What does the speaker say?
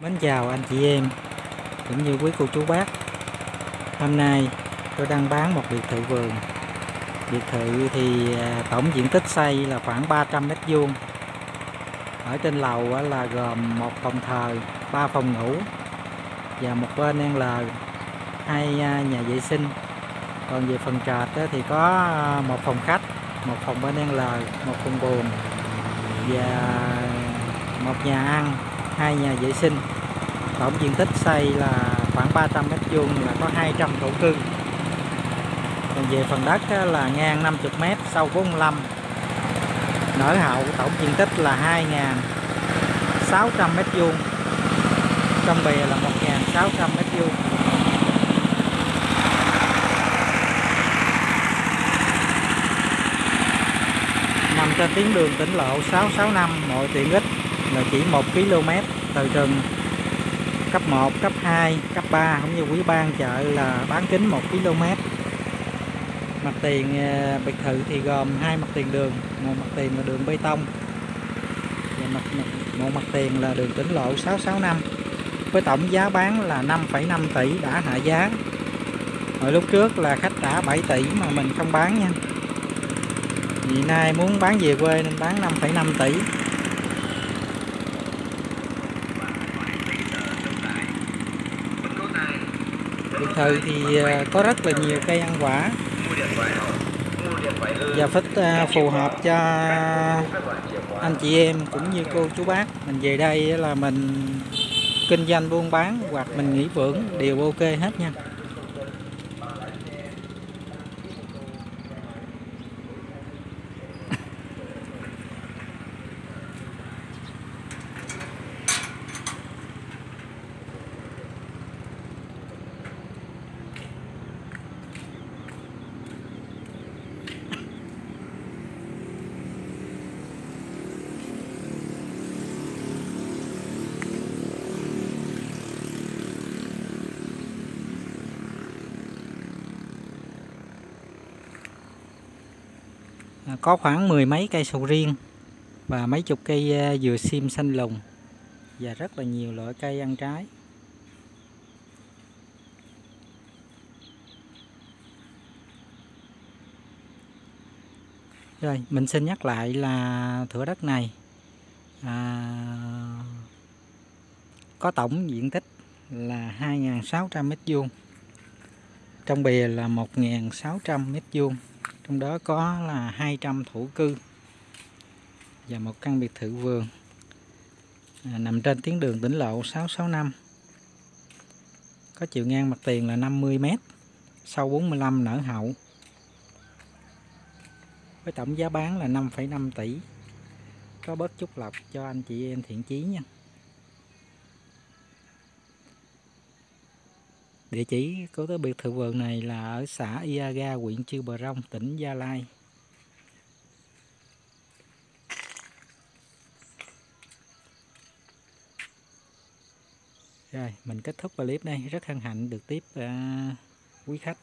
Mến chào anh chị em cũng như quý cô chú bác. Hôm nay tôi đang bán một biệt thự vườn. Biệt thự thì à, tổng diện tích xây là khoảng 300 mét vuông. Ở trên lầu là gồm một phòng thờ, ba phòng ngủ Và một bên ăn L hai à, nhà vệ sinh. Còn về phần trệt thì có à, một phòng khách, một phòng bên ăn L, một phòng buồn Và một nhà ăn hai nhà vệ sinh. Tổng diện tích xây là khoảng 300 mét vuông là có 200 thổ cư. Còn về phần đất là ngang 50 mét, sâu 45 nở hậu tổng diện tích là 2.600 mét vuông. Trong bìa là 1.600 mét vuông. Nằm trên tuyến đường tỉnh lộ 665 mọi tiện ích là chỉ 1 km từ trường cấp 1, cấp 2, cấp 3 cũng như quý ban chợ là bán kính 1 km. Mặt tiền ờ, biệt thự thì gồm hai mặt tiền đường một mặt tiền là đường bê tông và mặt, mặt một mặt tiền là đường tỉnh lộ 665 với tổng giá bán là 5,5 tỷ đã hạ giá. Hồi lúc trước là khách đã 7 tỷ mà mình không bán nha. Vì nay muốn bán về quê nên bán 5,5 tỷ. Biệt thự thì ờ, có rất là nhiều cây ăn quả. Và phích ờ, phù hợp cho anh chị em cũng như cô chú bác. Mình về đây là mình kinh doanh buôn bán hoặc mình nghỉ dưỡng đều ok hết nha. À, có khoảng mười mấy cây sầu riêng và mấy chục cây à, dừa sim xanh lùng và rất là nhiều loại cây ăn trái. Rồi mình xin nhắc lại là thửa đất này à, có tổng diện tích là 2.600 mét vuông trong bìa là 1.600 mét vuông trong đó có là 200 thổ cư và một căn biệt thự vườn. À, nằm trên tuyến đường tỉnh lộ 665 có chiều ngang mặt tiền là 50 m sâu 45 nở hậu. Với tổng giá bán là 5,5 tỷ. Có bớt chút lọc cho anh chị em thiện chí nha. Địa chỉ của cái biệt thự vườn này là ở xã Iaga, huyện Chư Bờ Rông, tỉnh Gia Lai. Rồi, mình kết thúc clip đây. Rất hân hạnh được tiếp uh, quý khách.